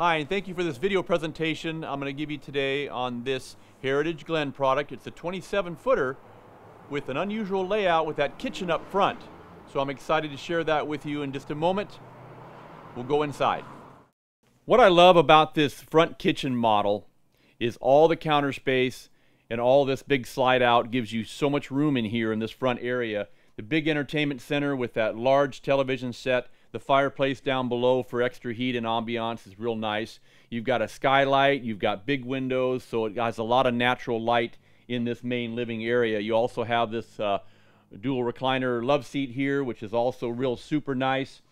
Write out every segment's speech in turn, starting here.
Hi, and thank you for this video presentation I'm going to give you today on this Heritage Glen product. It's a 27 footer with an unusual layout with that kitchen up front. So I'm excited to share that with you in just a moment. We'll go inside. What I love about this front kitchen model is all the counter space and all this big slide out gives you so much room in here in this front area. The big entertainment center with that large television set, the fireplace down below for extra heat and ambiance is real nice. You've got a skylight, you've got big windows, so it has a lot of natural light in this main living area. You also have this uh, dual recliner love seat here, which is also real super nice.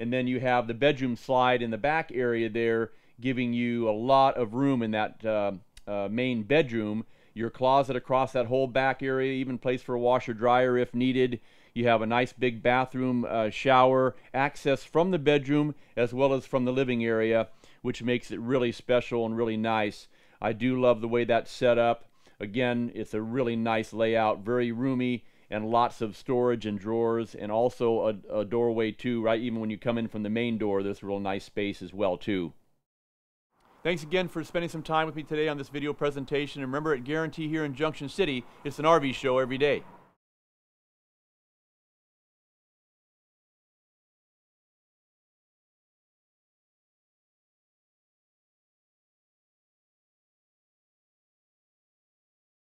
And then you have the bedroom slide in the back area there, giving you a lot of room in that uh, uh, main bedroom. Your closet across that whole back area, even place for a washer dryer if needed. You have a nice big bathroom uh, shower, access from the bedroom as well as from the living area, which makes it really special and really nice. I do love the way that's set up. Again, it's a really nice layout, very roomy, and lots of storage and drawers, and also a, a doorway too, right? Even when you come in from the main door, there's a real nice space as well too. Thanks again for spending some time with me today on this video presentation. And remember, at Guaranty here in Junction City, it's an RV show every day.